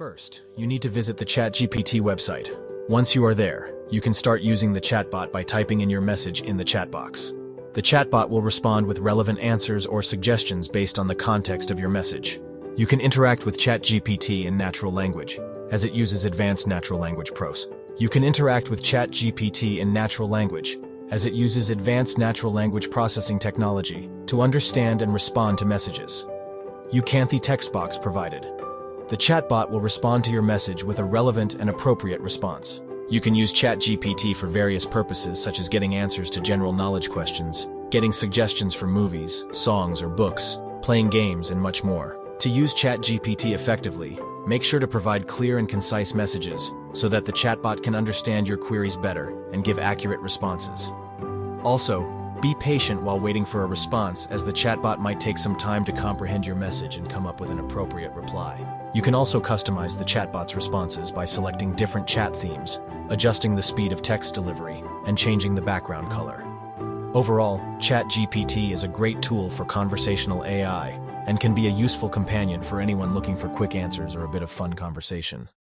First, you need to visit the ChatGPT website. Once you are there, you can start using the chatbot by typing in your message in the chat box. The chatbot will respond with relevant answers or suggestions based on the context of your message. You can interact with ChatGPT in natural language, as it uses advanced natural language pros. You can interact with ChatGPT in natural language, as it uses advanced natural language processing technology to understand and respond to messages. You can't the text box provided. The chatbot will respond to your message with a relevant and appropriate response. You can use ChatGPT for various purposes such as getting answers to general knowledge questions, getting suggestions for movies, songs, or books, playing games, and much more. To use ChatGPT effectively, make sure to provide clear and concise messages so that the chatbot can understand your queries better and give accurate responses. Also, be patient while waiting for a response as the chatbot might take some time to comprehend your message and come up with an appropriate reply. You can also customize the chatbot's responses by selecting different chat themes, adjusting the speed of text delivery, and changing the background color. Overall, ChatGPT is a great tool for conversational AI and can be a useful companion for anyone looking for quick answers or a bit of fun conversation.